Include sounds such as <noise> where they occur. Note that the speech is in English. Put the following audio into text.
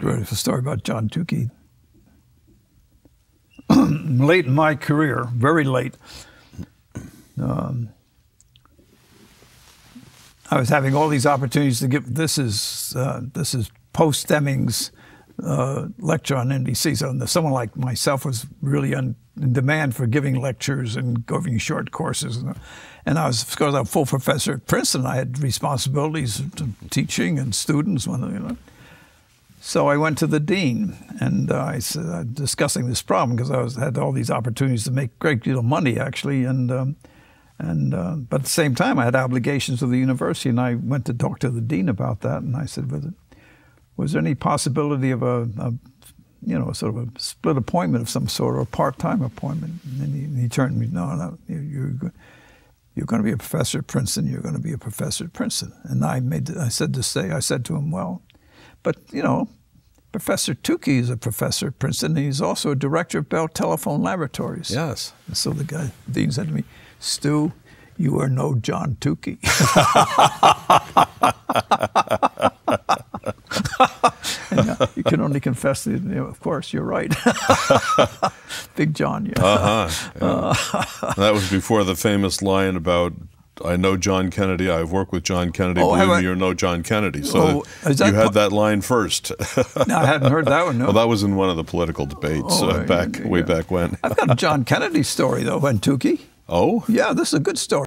a story about John Tukey. <clears throat> late in my career, very late, um, I was having all these opportunities to give. This is uh, this is post Deming's uh, lecture on NBC. So someone like myself was really in demand for giving lectures and giving short courses. And I was, of course, I'm a full professor at Princeton. I had responsibilities to teaching and students. When, you know. So I went to the dean and uh, I said, uh, discussing this problem because I was, had all these opportunities to make a great deal of money, actually. And, um, and, uh, but at the same time, I had obligations to the university. And I went to talk to the dean about that. And I said, was, it, was there any possibility of a, a you know, sort of a split appointment of some sort or a part-time appointment? And he, he turned me, no, no, you, you're, you're going to be a professor at Princeton. You're going to be a professor at Princeton. And I made, I said to say, I said to him, well, but, you know, Professor Tukey is a professor at Princeton, and he's also a director of Bell Telephone Laboratories. Yes. And so the guy, dean said to me, Stu, you are no John Tukey. <laughs> and, uh, you can only confess that, you know, of course, you're right. <laughs> Big John, yeah. Uh-huh, yeah. <laughs> that was before the famous line about I know John Kennedy. I've worked with John Kennedy. Oh, Believe me, you're no John Kennedy. So Oh, you had that line first. <laughs> No, I hadn't heard that one, no. well, that was in one of the political debates Oh, uh, back yeah, way back when. I've got a John <laughs> Kennedy story, though, Tukey. oh, Yeah, this is a good story.